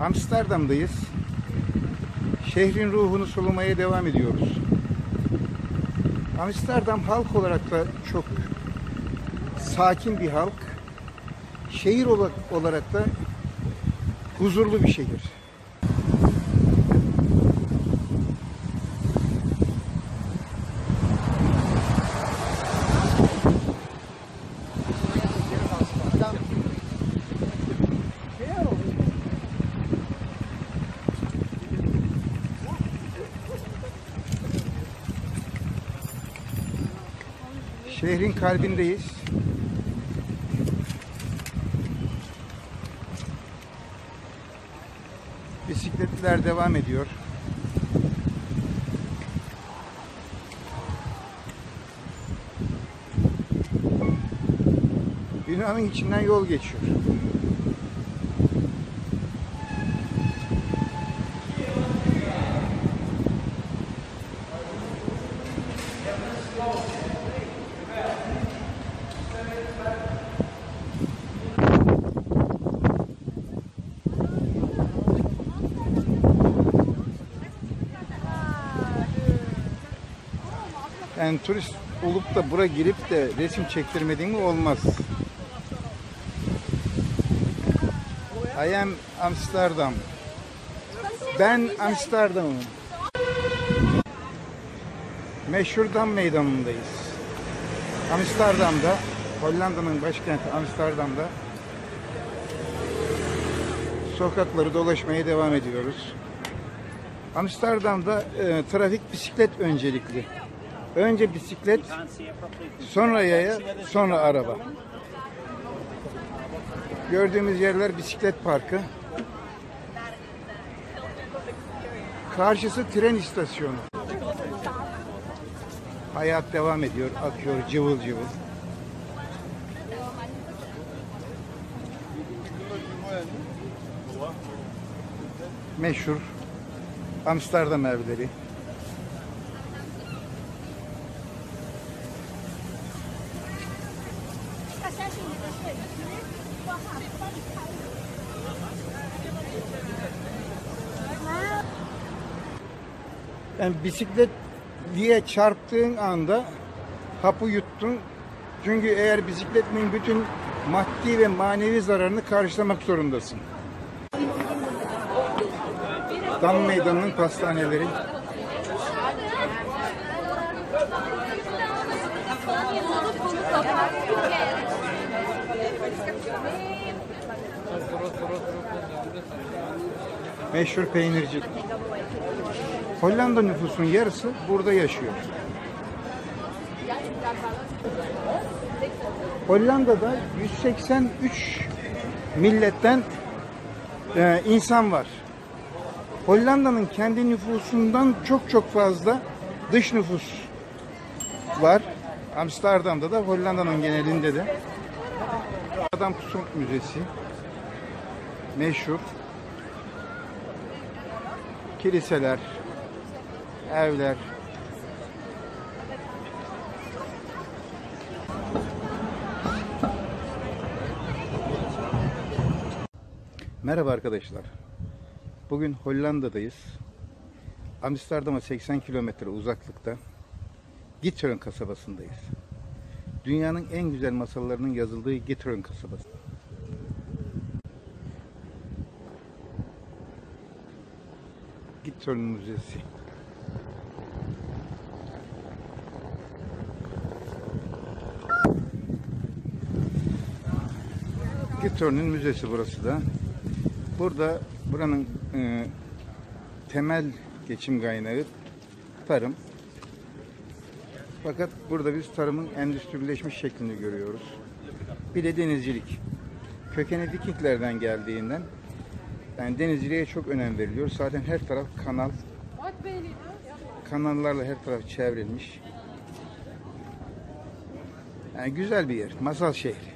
Amsterdam'dayız. Şehrin ruhunu solumaya devam ediyoruz. Amsterdam halk olarak da çok sakin bir halk. Şehir ola- olarak da huzurlu bir şehir. Şehrin kalbindeyiz. Bisikletler devam ediyor. Binanın içinden yol geçiyor. Yani turist olup da bura girip de resim çektirmediğin olmaz. I am Amsterdam. Ben Amsterdam'ım. Meşhur Dam Meydanı'ndayız. Amsterdam'da, Hollanda'nın başkenti Amsterdam'da sokakları dolaşmaya devam ediyoruz. Amsterdam'da e, trafik bisiklet öncelikli. Önce bisiklet, sonra yaya, sonra araba. Gördüğümüz yerler bisiklet parkı. Karşısı tren istasyonu. Hayat devam ediyor, akıyor cıvıl cıvıl. Meşhur Amsterdam evleri. Yani bisiklet diye çarptığın anda hapı yuttun. Çünkü eğer bisikletin bütün maddi ve manevi zararını karşılamak zorundasın. Dam Meydanı'nın pastaneleri. Meşhur peynirci. Hollanda nüfusun yarısı burada yaşıyor. Hollanda'da 183 milletten e, insan var. Hollanda'nın kendi nüfusundan çok çok fazla dış nüfus var. Amsterdam'da da Hollanda'nın genelinde de. Adam Kusunk Müzesi meşhur. Kiliseler, evler. Merhaba arkadaşlar. Bugün Hollanda'dayız. Amsterdam'a 80 kilometre uzaklıkta Gitteren kasabasındayız. Dünyanın en güzel masallarının yazıldığı Gitteren kasabası. Gitteren Müzesi. Gittern'in müzesi burası da. Burada buranın e, temel geçim kaynağı tarım. Fakat burada biz tarımın endüstrileşmiş şeklini görüyoruz. Bir de denizcilik. Kökeni Vikinglerden geldiğinden yani denizciliğe çok önem veriliyor. Zaten her taraf kanal, Kanallarla her taraf çevrilmiş. Yani güzel bir yer. Masal şehri.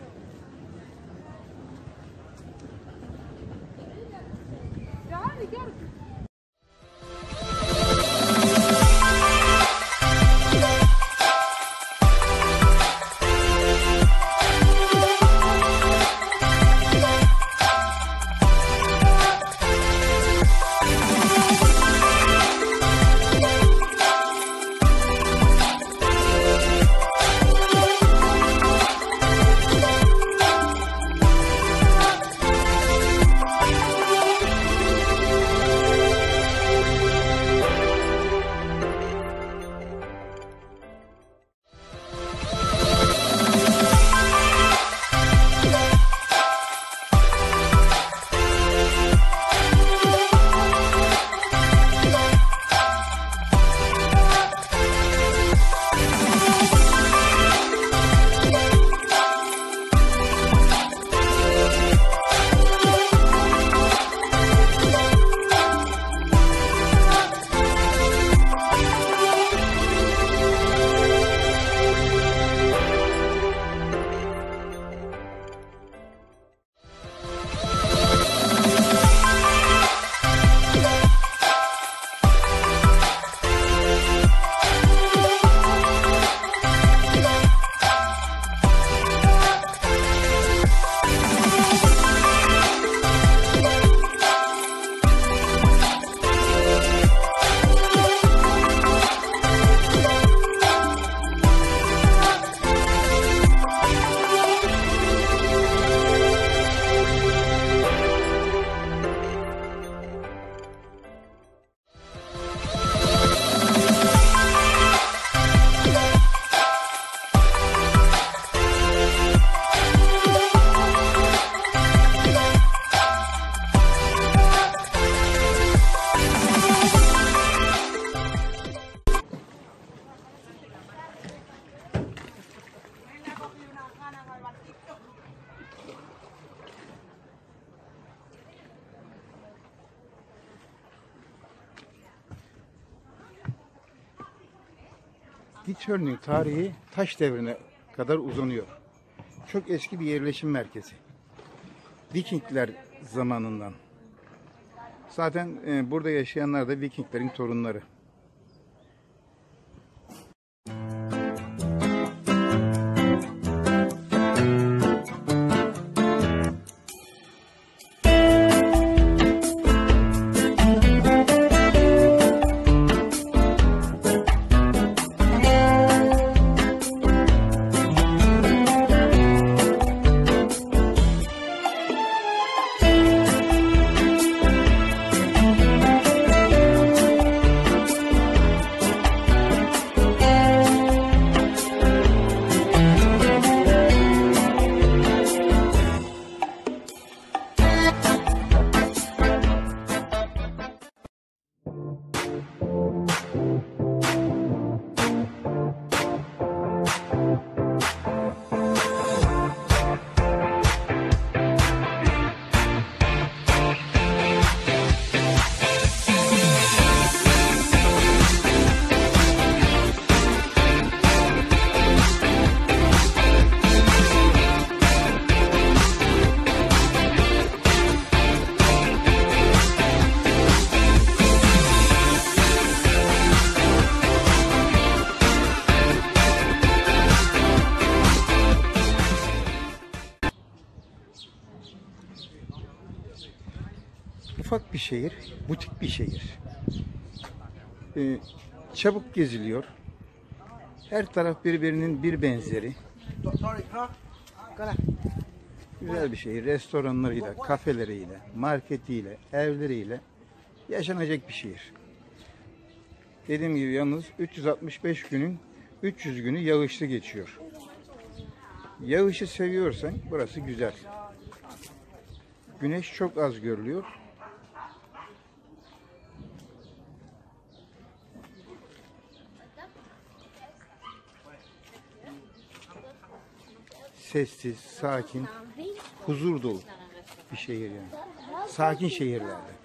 Gitörn'ün tarihi taş devrine kadar uzanıyor. Çok eski bir yerleşim merkezi. Vikingler zamanından. Zaten e, burada yaşayanlar da Vikinglerin torunları. Şehir, butik bir şehir. Ee, çabuk geziliyor. Her taraf birbirinin bir benzeri. Güzel bir şehir. Restoranlarıyla, kafeleriyle, marketiyle, evleriyle yaşanacak bir şehir. Dediğim gibi yalnız 365 günün 300 günü yağışlı geçiyor. Yağışı seviyorsan burası güzel. Güneş çok az görülüyor. Sessiz, sakin, huzur dolu bir şehir yani. Sakin şehirlerde.